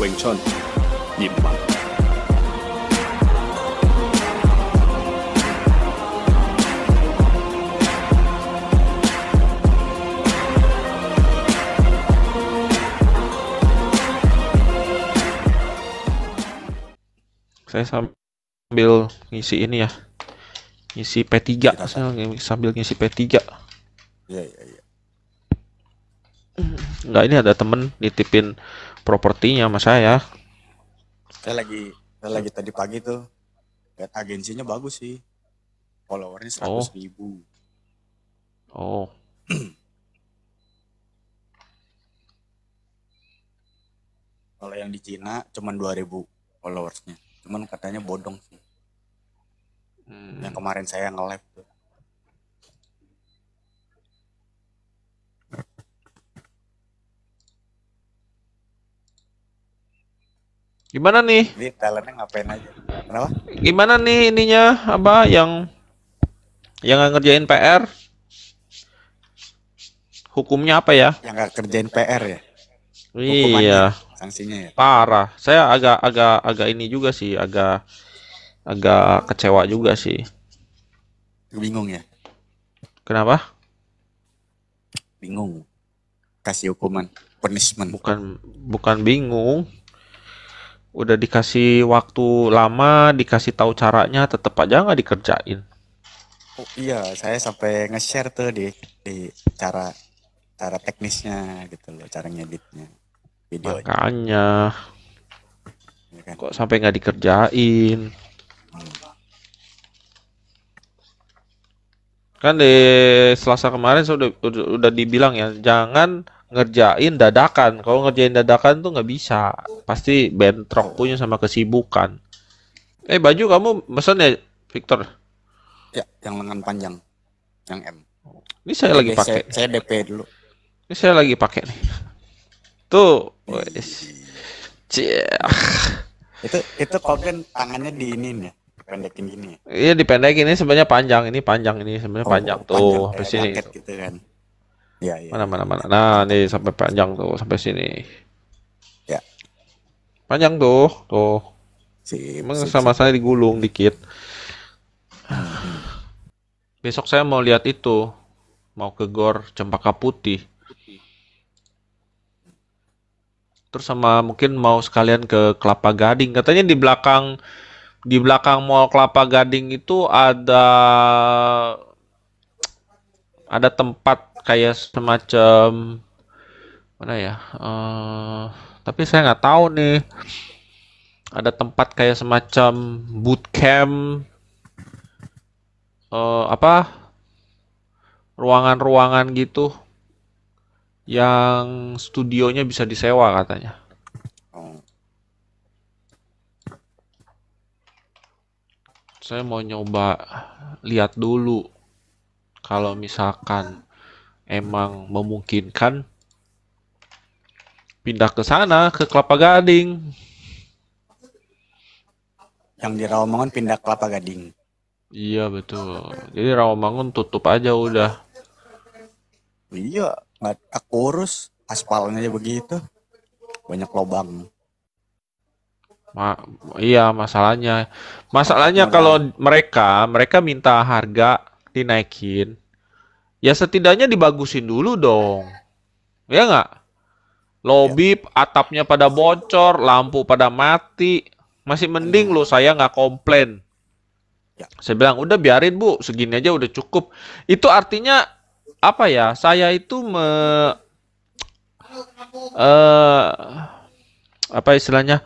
Wing Chun, Nyimpang. Saya sambil ngisi ini ya. Ngisi P3. Saya sambil ngisi P3. Iya, iya, iya. Enggak, ini ada temen nitipin propertinya sama saya. Saya lagi saya lagi tadi pagi tuh lihat agensinya bagus sih. Followernya seratus ribu. Oh, Kalau yang di Cina cuman 2000 followersnya. Cuman katanya bodong sih. hmm. Yang kemarin saya nge-live tuh. Gimana nih? Jadi talentnya ngapain aja? Kenapa? Gimana nih ininya apa yang yang nggak ngerjain PR? Hukumnya apa ya? Yang nggak kerjain PR ya? Hukumannya, Iya, Sanksinya ya? parah. Saya agak agak agak ini juga sih, agak agak kecewa juga sih. Bingung ya? Kenapa? Bingung. Kasih hukuman. Punishment. Bukan bukan bingung. Udah dikasih waktu lama, dikasih tahu caranya, tetap aja nggak dikerjain. Oh, iya, saya sampai nge-share tuh di di cara cara teknisnya gitu loh, cara ngeditnya. Video Makanya ya kan. kok sampai nggak dikerjain? Kan di Selasa kemarin saya udah, udah, udah dibilang ya, jangan ngerjain dadakan. Kalau ngerjain dadakan tuh nggak bisa. Pasti bentrok punya sama kesibukan. Eh baju kamu mesen ya, Victor? Ya, yang lengan panjang. Yang M. Ini saya lagi Oke, pakai. Saya, saya DP dulu. Ini saya lagi pakai nih. Tuh, wes. Itu itu kok kan tangannya di ini ya, pendekin gini ya. Iya dipendekin ini sebenarnya panjang, ini panjang ini sebenarnya Oh, panjang tuh panjang, sini. gitu kan. Iya, iya. Mana mana mana. Nah, nih sampai panjang tuh sampai sini. Ya. Panjang tuh, tuh. Sip, Emang sip, sama sip. saya digulung dikit. Besok saya mau lihat itu. Mau ke Gor Cempaka Putih. Terus sama mungkin mau sekalian ke Kelapa Gading. Katanya di belakang di belakang Mall Kelapa Gading itu ada ada tempat kayak semacam mana ya? Eh, tapi saya nggak tahu nih ada tempat kayak semacam bootcamp eh apa ruangan-ruangan gitu yang studionya bisa disewa katanya. Saya mau nyoba lihat dulu kalau misalkan emang memungkinkan pindah ke sana ke Kelapa Gading. yang di Rawamangun pindah ke Kelapa Gading. Iya betul. Jadi Rawamangun tutup aja udah. Iya, nggak aku urus aspalnya aja begitu. Banyak lubang. Ma- iya masalahnya. Masalahnya kalau mereka mereka minta harga dinaikin. Ya setidaknya dibagusin dulu dong. Ya nggak? Lobby atapnya pada bocor, lampu pada mati. Masih mending lo saya nggak komplain. Ya. Saya bilang udah biarin bu, segini aja udah cukup. Itu artinya apa ya? Saya itu me eh apa istilahnya?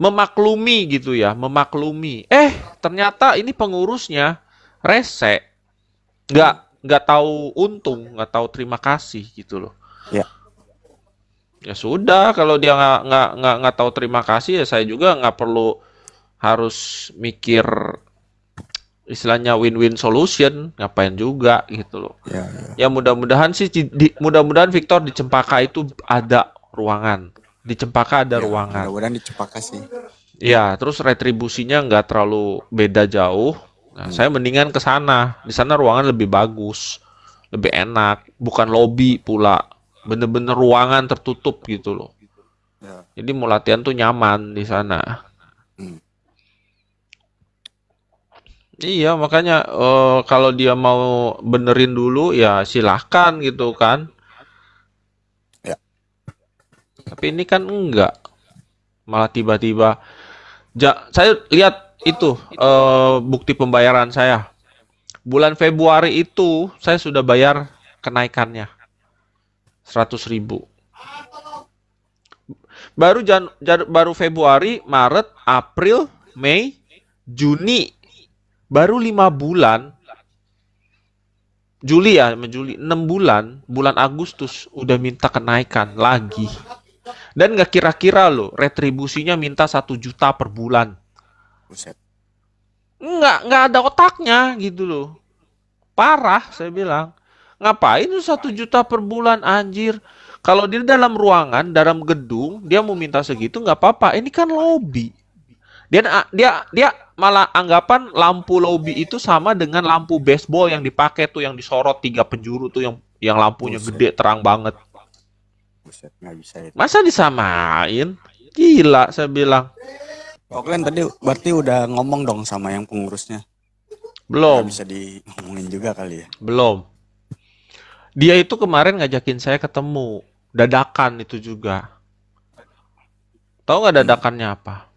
memaklumi gitu ya, memaklumi. Eh, ternyata ini pengurusnya rese. Nggak nggak tahu untung, nggak tahu terima kasih gitu loh. Ya. Ya sudah, kalau dia nggak nggak nggak nggak tahu terima kasih ya saya juga nggak perlu harus mikir istilahnya win-win solution, ngapain juga gitu loh. Ya, ya. Ya mudah-mudahan sih di- di- mudah-mudahan Victor di Cempaka itu ada ruangan. Di Cempaka ada Ya, ruangan. Mudah-mudahan dicepaka sih. Ya, terus retribusinya nggak terlalu beda jauh. Nah, saya mendingan ke sana. Di sana ruangan lebih bagus, lebih enak, bukan lobby pula. Bener-bener ruangan tertutup gitu loh. Ya. Jadi mau latihan tuh nyaman di sana. Hmm. Iya, makanya eh, kalau dia mau benerin dulu ya silahkan gitu kan. Ya. Tapi ini kan enggak. Malah tiba-tiba ja, saya lihat itu eh, bukti pembayaran saya. Bulan Februari itu saya sudah bayar kenaikannya 100.000 ribu. Baru Jan, Jan- baru Februari, Maret, April, Mei, Juni baru lima bulan Juli ya Juli 6 bulan bulan Agustus udah minta kenaikan lagi dan nggak kira-kira loh retribusinya minta satu juta per bulan Buset. nggak nggak ada otaknya gitu loh. Parah saya bilang. Ngapain tuh satu juta per bulan anjir? Kalau dia dalam ruangan dalam gedung dia mau minta segitu nggak apa-apa. Ini kan lobby. Dia dia dia malah anggapan lampu lobby itu sama dengan lampu baseball yang dipakai tuh yang disorot tiga penjuru tuh yang yang lampunya Buset. gede terang banget. Buset, nggak bisa itu. masa disamain? Gila saya bilang Kalian tadi berarti udah ngomong dong sama yang pengurusnya. belum Nggak bisa diomongin juga kali ya. Belum. Dia itu kemarin ngajakin saya ketemu. Dadakan itu juga. Tahu nggak dadakannya apa?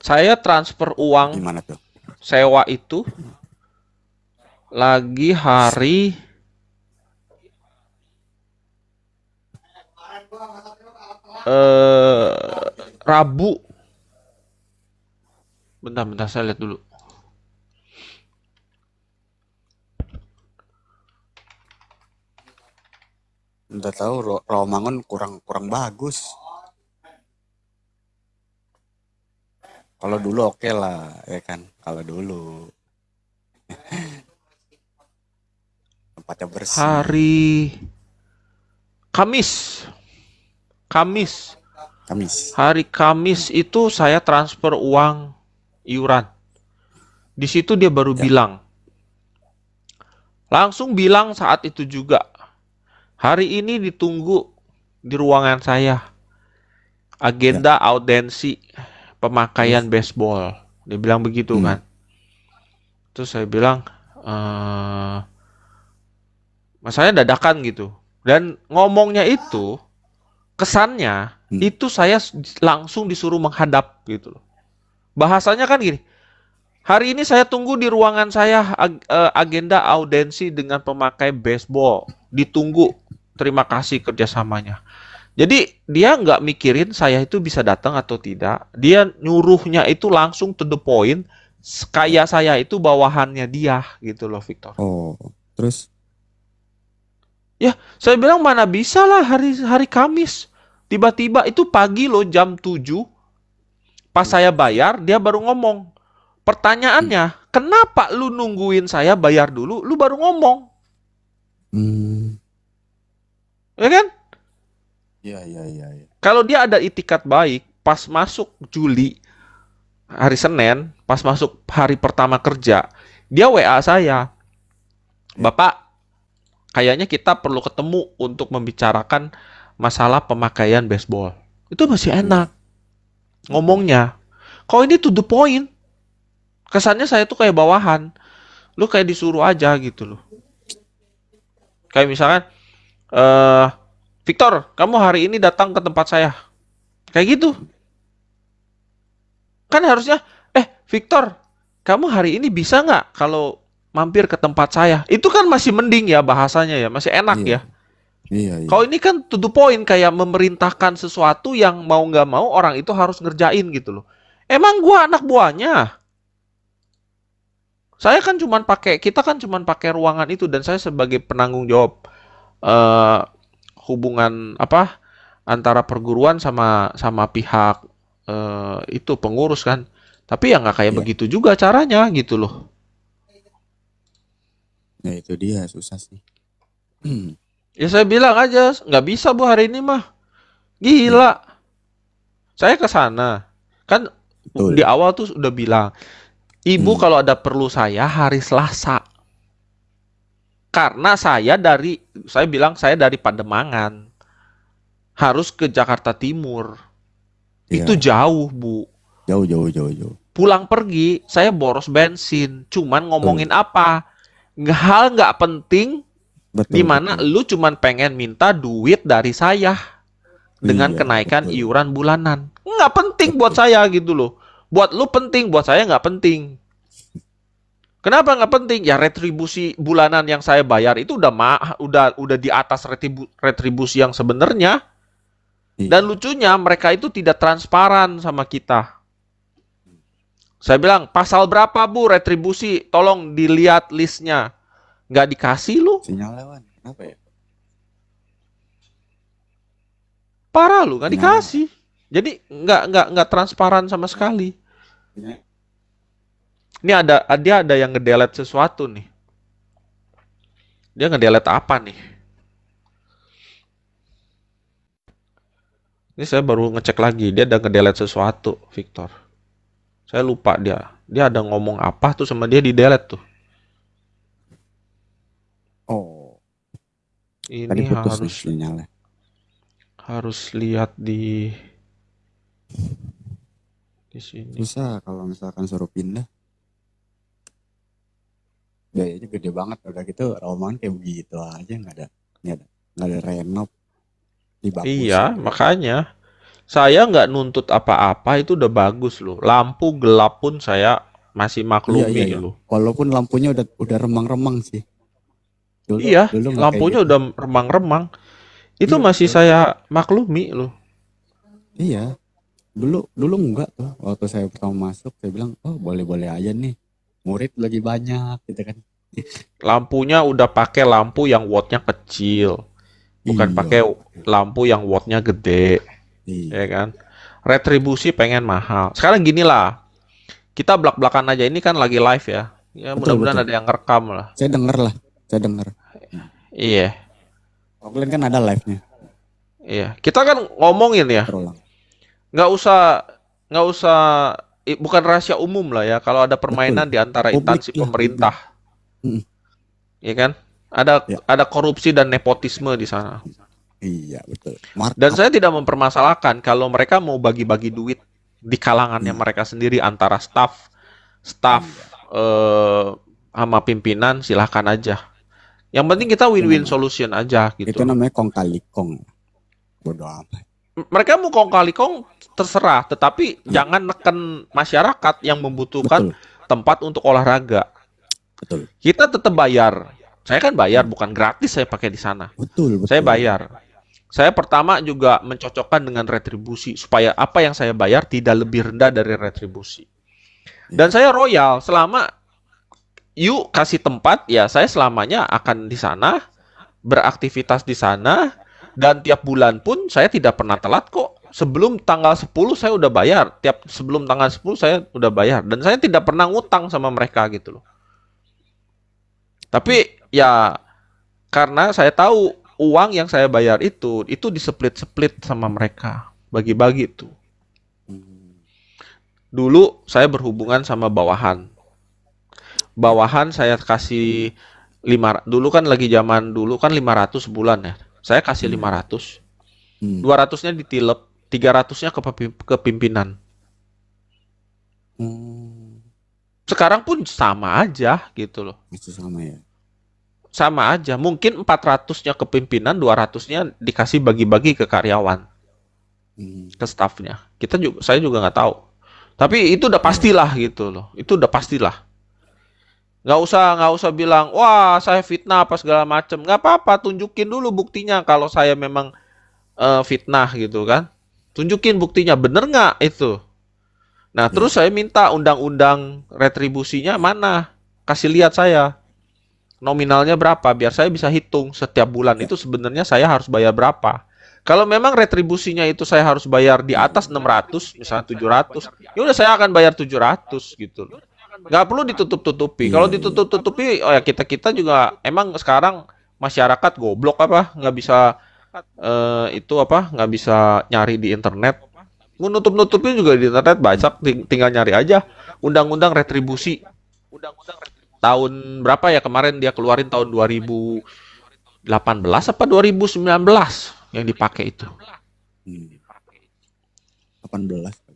Saya transfer uang Gimana tuh? sewa itu lagi hari eh Rabu. Bentar, bentar saya lihat dulu. Udah tahu Ro- Rawamangun kurang kurang bagus. Kalau dulu oke lah, ya kan. Kalau dulu tempatnya bersih. Hari Kamis. Kamis. Kamis. Hari Kamis itu saya transfer uang iuran. Di situ dia baru Ya. bilang. Langsung bilang saat itu juga. Hari ini ditunggu di ruangan saya. Agenda audensi pemakaian baseball. Dia bilang begitu Hmm. kan. Terus saya bilang, eh masanya dadakan gitu. Dan ngomongnya itu kesannya Hmm. itu saya langsung disuruh menghadap gitu loh. Bahasanya kan gini. Hari ini saya tunggu di ruangan saya ag- eh, agenda audensi dengan pemakai baseball. Ditunggu. Terima kasih kerjasamanya. Jadi dia nggak mikirin saya itu bisa datang atau tidak. Dia nyuruhnya itu langsung to the point. Kayak saya itu bawahannya dia gitu loh Victor. Oh, terus Saya bilang mana bisa lah hari hari Kamis. Tiba-tiba itu pagi loh jam 7. Pas saya bayar, dia baru ngomong. Pertanyaannya, kenapa lu nungguin saya bayar dulu, lu baru ngomong? hmm, Ya kan? iya iya iya iya. Kalau dia ada itikat baik, pas masuk Juli, hari Senin, pas masuk hari pertama kerja, dia WA saya. Bapak, kayaknya kita perlu ketemu untuk membicarakan masalah pemakaian baseball. Itu masih enak ngomongnya. Kalau ini to the point, kesannya saya tuh kayak bawahan. Lu kayak disuruh aja gitu loh. Kayak misalkan, eh Victor, kamu hari ini datang ke tempat saya. Kayak gitu. Kan harusnya, eh Victor, kamu hari ini bisa nggak kalau mampir ke tempat saya? Itu kan masih mending ya bahasanya ya, masih enak Iya. ya. Iya iya. Kalau ini kan to the point kayak memerintahkan sesuatu yang mau nggak mau orang itu harus ngerjain gitu loh. Emang gua anak buahnya. Saya kan cuman pakai kita kan cuman pakai ruangan itu dan saya sebagai penanggung jawab eh hubungan apa antara perguruan sama sama pihak eh, itu pengurus kan. Tapi ya nggak kayak Iya. begitu juga caranya gitu loh. Ya itu dia susah sih. Hmm. Ya saya bilang aja, nggak bisa bu hari ini mah. Gila. Saya ke sana. Kan Betul. di awal tuh udah bilang, ibu Hmm. kalau ada perlu saya hari Selasa. Karena saya dari, saya bilang saya dari Pademangan. harus ke Jakarta Timur. Iya. Itu jauh, Bu. jauh jauh jauh jauh. Pulang pergi, saya boros bensin. Cuman ngomongin apa? Nggak hal nggak penting Betul. di mana betul. lu cuman pengen minta duit dari saya dengan Iya, kenaikan betul. iuran bulanan. Nggak penting buat saya gitu loh. Buat lu penting, buat saya nggak penting. Kenapa nggak penting? Ya retribusi bulanan yang saya bayar itu udah ma udah udah di atas retribu- retribusi yang sebenarnya. Iya. Dan lucunya mereka itu tidak transparan sama kita. Saya bilang, pasal berapa bu retribusi? Tolong dilihat listnya. Nggak dikasih lu. sinyal lewat. Kenapa ya? Parah lu, nggak dikasih. Jadi nggak nggak nggak transparan sama sekali. Sinyal- Ini ada dia ada yang ngedelete sesuatu nih. Dia ngedelete apa nih? Ini saya baru ngecek lagi, dia ada ngedelete sesuatu, Victor. Saya lupa dia. Dia ada ngomong apa tuh sama dia di delete tuh. Oh, Ini tadi putus nih harus sinyalnya. harus lihat di di sini. Susah kalau misalkan suruh pindah. Biayanya gede banget udah gitu rombongan kayak begitu aja nggak ada nggak ada nggak ada renov. Iya, makanya saya nggak nuntut apa-apa itu udah bagus loh. Lampu gelap pun saya masih maklumi Iya, iya, iya. loh. Walaupun lampunya udah udah remang-remang sih. Dulu, Iya, dulu lampunya gitu. udah remang-remang. Itu Iya, masih betul. saya maklumi loh. Iya. Dulu dulu enggak tuh. Waktu saya pertama masuk saya bilang, "Oh, boleh-boleh aja nih. Murid lagi banyak." gitu kan. Lampunya udah pakai lampu yang wattnya kecil, bukan Iya. pakai lampu yang wattnya gede, Iya. ya kan? Retribusi pengen mahal. Sekarang gini lah, kita belak-belakan aja ini kan lagi live ya. Ya mudah-mudahan ada yang ngerekam lah. Saya denger lah. Saya denger. Iya, Kalian kan ada live-nya. iya. Kita kan ngomongin ya. Terulang. nggak usah nggak usah bukan rahasia umum lah ya kalau ada permainan di antara instansi pemerintah Mm. ya kan ada Ya. ada korupsi dan nepotisme di sana Iya, betul. Mark dan saya tidak mempermasalahkan kalau mereka mau bagi-bagi duit di kalangannya Hmm. mereka sendiri antara staff staff eh, sama pimpinan silahkan aja yang penting kita win-win namanya- solution aja gitu itu namanya kong kali kong. Bodoh amat. mereka mau kong kali kong terserah tetapi jangan neken masyarakat yang membutuhkan Betul. tempat untuk olahraga Betul. kita tetap bayar. Saya kan bayar, bukan gratis saya pakai di sana. Betul, betul. Saya bayar. Saya pertama juga mencocokkan dengan retribusi supaya apa yang saya bayar tidak lebih rendah dari retribusi. Dan saya royal selama you kasih tempat ya saya selamanya akan di sana beraktivitas di sana dan tiap bulan pun saya tidak pernah telat kok. Sebelum tanggal 10 saya udah bayar. Tiap sebelum tanggal 10 saya udah bayar dan saya tidak pernah ngutang sama mereka gitu loh. Tapi ya karena saya tahu uang yang saya bayar itu itu diseplit-seplit sama mereka, bagi-bagi itu. Hmm. Dulu saya berhubungan sama bawahan. Bawahan saya kasih lima dulu kan lagi zaman dulu kan 500 bulan ya. Saya kasih 500. Hmm. 200-nya ditilep, 300-nya ke ke pimpinan. Hmm. Sekarang pun sama aja gitu loh. Itu sama ya. Sama aja. Mungkin 400-nya ke pimpinan, 200-nya dikasih bagi-bagi ke karyawan. Hmm. ke staffnya. Kita juga, saya juga nggak tahu. Tapi itu udah pastilah gitu loh. Itu udah pastilah. Nggak usah nggak usah bilang, wah saya fitnah apa segala macem. Nggak apa-apa, tunjukin dulu buktinya kalau saya memang eh, fitnah gitu kan. Tunjukin buktinya, bener nggak itu? Nah terus saya minta undang-undang retribusinya mana? Kasih lihat saya. Nominalnya berapa? Biar saya bisa hitung setiap bulan itu sebenarnya saya harus bayar berapa. Kalau memang retribusinya itu saya harus bayar di atas 600, misalnya 700, ya udah saya akan bayar 700 gitu loh. Nggak perlu ditutup-tutupi. Kalau ditutup-tutupi, oh ya kita-kita juga emang sekarang masyarakat goblok apa, nggak bisa eh, itu apa, nggak bisa nyari di internet. Mau nutup-nutupin juga di internet banyak, ting- tinggal nyari aja. Undang-undang retribusi. Tahun berapa ya kemarin dia keluarin tahun 2018 apa 2019 yang dipakai itu. Hmm. 18.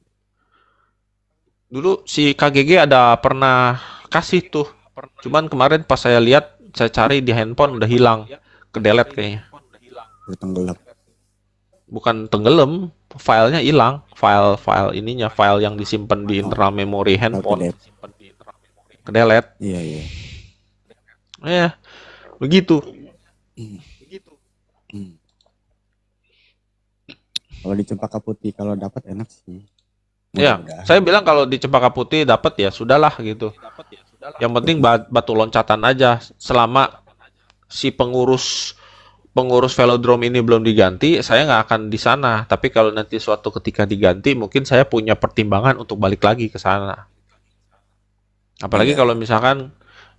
Dulu si KGG ada pernah kasih tuh. Cuman kemarin pas saya lihat, saya cari di handphone udah hilang. Kedelet kayaknya. Udah tenggelam. Bukan tenggelam, filenya hilang. File-file ininya, file yang disimpan di internal memori handphone. Kedelet. Iya, iya. Ya, begitu. Hmm. Kalau di Cempaka Putih kalau dapat enak sih. Ya, Mudah-mudahan. saya bilang kalau di Cempaka Putih dapat ya sudahlah gitu. Yang penting ba- batu loncatan aja selama si pengurus pengurus velodrome ini belum diganti, saya nggak akan di sana. Tapi kalau nanti suatu ketika diganti, mungkin saya punya pertimbangan untuk balik lagi ke sana. Apalagi Iya. kalau misalkan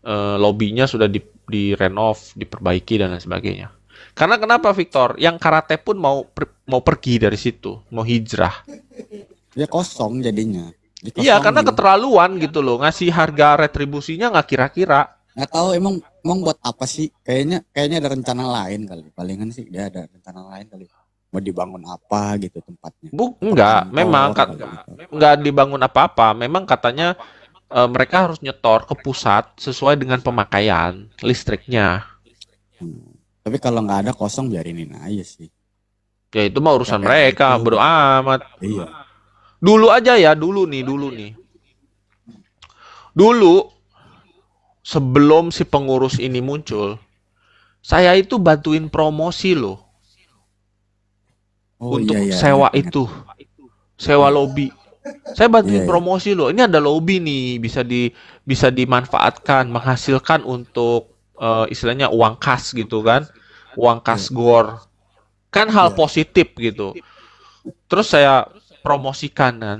eh, lobbynya sudah di, direnov, diperbaiki dan lain sebagainya. Karena kenapa Victor? Yang karate pun mau per- mau pergi dari situ, mau hijrah. Ya kosong jadinya. Iya, karena Dikosongin. keterlaluan gitu loh. Ngasih harga retribusinya nggak kira-kira. nggak tahu emang emang buat apa sih? Kayaknya kayaknya ada rencana lain kali. Palingan sih dia ada rencana lain kali. Mau dibangun apa gitu tempatnya. Bu, enggak, memang kat, gitu. enggak dibangun apa-apa. Memang katanya eh, mereka harus nyetor ke pusat sesuai dengan pemakaian listriknya. Hmm. Tapi kalau nggak ada kosong biarinin aja sih. Ya itu mah urusan Kayak mereka, gitu. bodo amat. Iya. Dulu aja ya, dulu nih, dulu nih. Dulu sebelum si pengurus ini muncul, saya itu bantuin promosi loh Oh, untuk iya, iya, sewa itu. Sewa lobby. Saya bantuin Iya, iya. promosi loh. Ini ada lobby nih, bisa di bisa dimanfaatkan, menghasilkan untuk eh, istilahnya uang kas gitu kan. Uang kas gor. Kan hal Iya. positif gitu. Terus saya promosikan kan.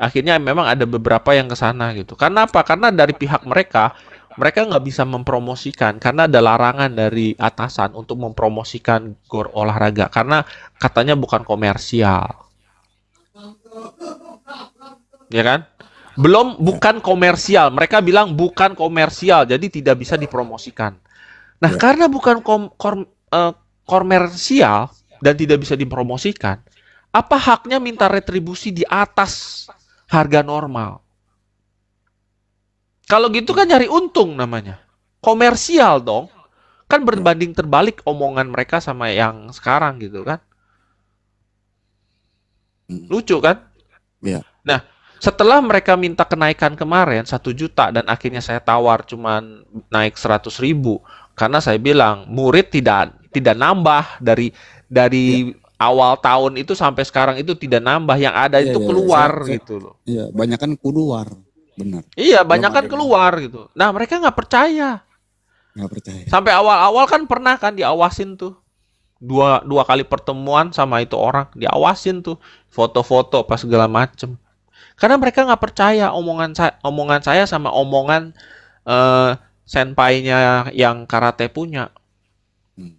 Akhirnya memang ada beberapa yang ke sana gitu. Karena apa? Karena dari pihak mereka mereka nggak bisa mempromosikan karena ada larangan dari atasan untuk mempromosikan gor olahraga karena katanya bukan komersial. Ya kan? Belum bukan komersial. Mereka bilang bukan komersial, jadi tidak bisa dipromosikan. Nah, Ya. karena bukan kom, kor- eh, komersial dan tidak bisa dipromosikan, apa haknya minta retribusi di atas harga normal? Kalau gitu kan nyari untung namanya. Komersial dong. Kan berbanding terbalik omongan mereka sama yang sekarang gitu kan. Hmm. Lucu kan? Iya. Nah, setelah mereka minta kenaikan kemarin satu juta dan akhirnya saya tawar cuman naik 100 ribu karena saya bilang murid tidak tidak nambah dari dari awal tahun itu sampai sekarang itu tidak nambah yang ada Iya, itu iya, keluar saya- saya- gitu loh. Iya, banyak kan keluar. Benar. Iya, banyak kan keluar gitu. Nah, mereka nggak percaya. Nggak percaya. Sampai awal-awal kan pernah kan diawasin tuh. Dua dua kali pertemuan sama itu orang, diawasin tuh foto-foto pas segala macem. Karena mereka nggak percaya omongan saya omongan saya sama omongan eh senpainya yang karate punya. Hmm.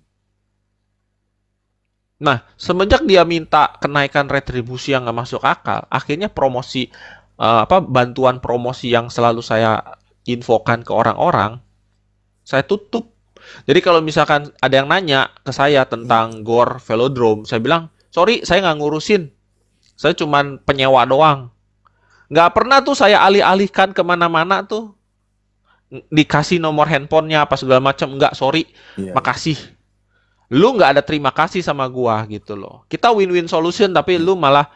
Nah, semenjak dia minta kenaikan retribusi yang nggak masuk akal, akhirnya promosi eh, apa bantuan promosi yang selalu saya infokan ke orang-orang, saya tutup. Jadi kalau misalkan ada yang nanya ke saya tentang Gor Velodrome, saya bilang, sorry, saya nggak ngurusin. Saya cuman penyewa doang. Nggak pernah tuh saya alih-alihkan ke mana-mana tuh. Dikasih nomor handphonenya apa segala macam. Nggak, sorry, Iya. makasih. Lu nggak ada terima kasih sama gua gitu loh. Kita win-win solution tapi lu malah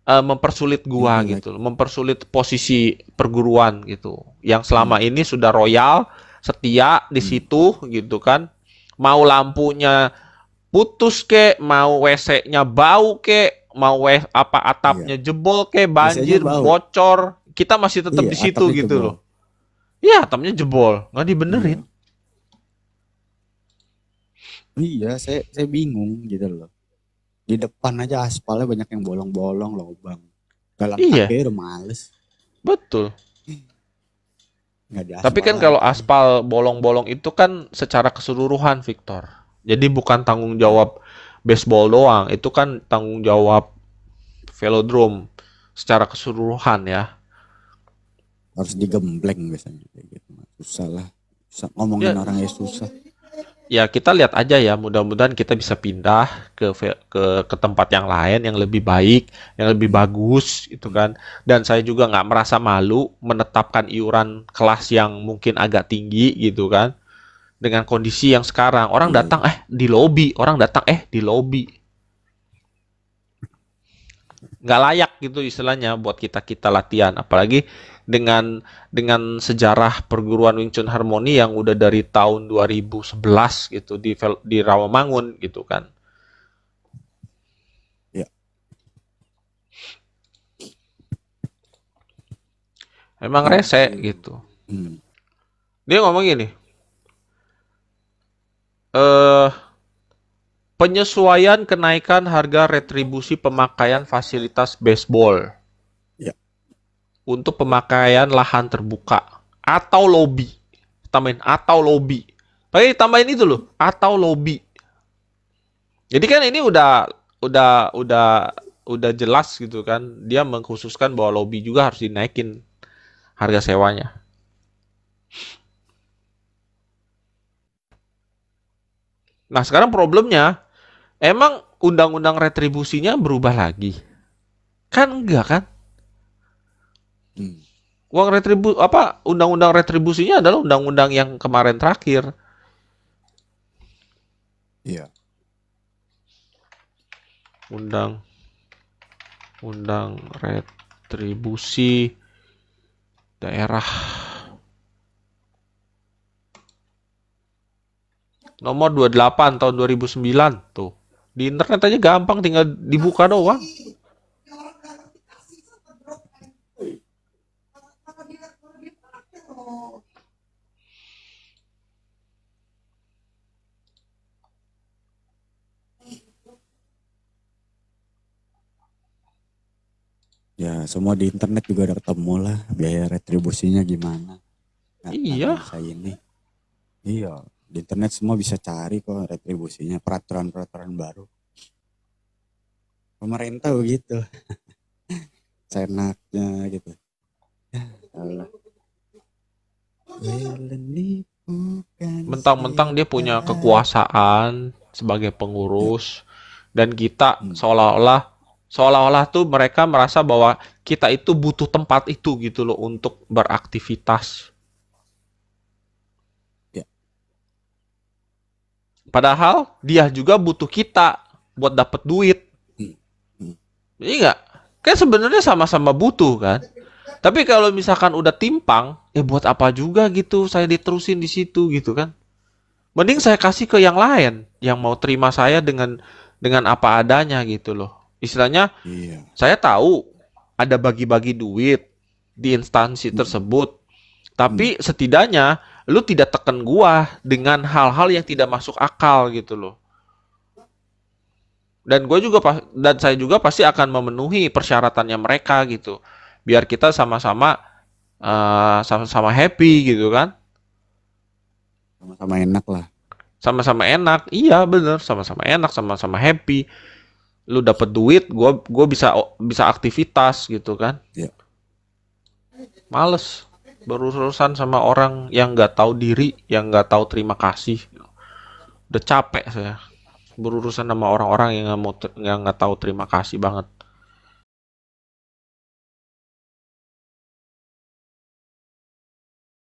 eh, mempersulit gua Iya. gitu, loh. mempersulit posisi perguruan gitu. Yang selama ini sudah royal, setia di Hmm. situ gitu kan. Mau lampunya putus ke, mau WC-nya bau ke, mau we- apa atapnya jebol ke, banjir, Iya. bocor, kita masih tetap Iya, di situ gitu jebol. loh. Iya, atapnya jebol, nggak dibenerin. Iya, saya saya bingung gitu loh. Di depan aja aspalnya banyak yang bolong-bolong, lubang. Galang Iya. kaki udah males. Betul. Nggak Tapi kan kalau aspal bolong-bolong itu kan secara keseluruhan, Victor. Jadi bukan tanggung jawab baseball doang, itu kan tanggung jawab velodrome secara keseluruhan ya. harus digembleng biasanya kayak gitu. Susah lah. Susah. Ngomongin Ya. orang ya susah. Ya kita lihat aja ya. Mudah-mudahan kita bisa pindah ke ke ke tempat yang lain yang lebih baik yang lebih bagus itu kan. Dan saya juga nggak merasa malu menetapkan iuran kelas yang mungkin agak tinggi gitu kan dengan kondisi yang sekarang. Orang Iya. datang eh di lobi orang datang eh di lobi nggak layak gitu istilahnya buat kita kita latihan. Apalagi dengan dengan sejarah perguruan Wing Chun Harmony yang udah dari tahun 2011 gitu di di Rawamangun gitu kan. Ya. Emang rese gitu. Hmm. Dia ngomong gini. Eh penyesuaian kenaikan harga retribusi pemakaian fasilitas baseball. Untuk pemakaian lahan terbuka atau lobby. Tambahin atau lobby. Pakai tambahin itu loh, atau lobby. Jadi kan ini udah udah udah udah jelas gitu kan. Dia mengkhususkan bahwa lobby juga harus dinaikin harga sewanya. Nah, sekarang problemnya, emang undang-undang retribusinya berubah lagi? Kan enggak kan? Uang retribu apa undang-undang retribusinya adalah undang-undang yang kemarin terakhir. Iya. Undang Undang retribusi daerah nomor 28 tahun 2009 tuh. Di internet aja gampang tinggal dibuka doang. Ya, semua di internet juga udah ketemu lah biaya retribusinya gimana. Nggak- Iya. bisa ini. Iya, di internet semua bisa cari kok retribusinya, peraturan-peraturan baru. Pemerintah begitu. Senaknya gitu. Ya, Allah. Mentang-mentang dia punya kekuasaan sebagai pengurus dan kita Hmm. seolah-olah seolah-olah tuh mereka merasa bahwa kita itu butuh tempat itu gitu loh untuk beraktivitas. Ya. Padahal dia juga butuh kita buat dapat duit. Hmm. Hmm. Iya nggak? Kan sebenarnya sama-sama butuh kan. Tapi kalau misalkan udah timpang, eh buat apa juga gitu saya diterusin di situ gitu kan. Mending saya kasih ke yang lain yang mau terima saya dengan dengan apa adanya gitu loh. Istilahnya Iya. saya tahu ada bagi-bagi duit di instansi Hmm. tersebut. Tapi setidaknya lu tidak tekan gua dengan hal-hal yang tidak masuk akal gitu loh. Dan gue juga dan saya juga pasti akan memenuhi persyaratannya mereka gitu. Biar kita sama-sama eh, sama-sama happy gitu kan. Sama-sama enak lah. Sama-sama enak. Iya, bener, sama-sama enak, sama-sama happy. Lu dapet duit, gua gua bisa bisa aktivitas gitu kan. Iya. Males berurusan sama orang yang nggak tahu diri, yang nggak tahu terima kasih. Udah capek saya berurusan sama orang-orang yang nggak mau yang nggak tahu terima kasih banget.